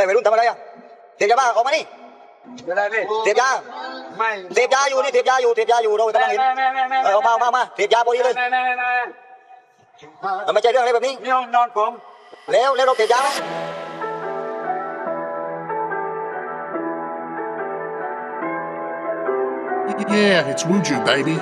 ฮ้ยวัยรุ่นทำอะไรอ่ะเสพยาบ้าออกมานี่ it's Wooju, baby.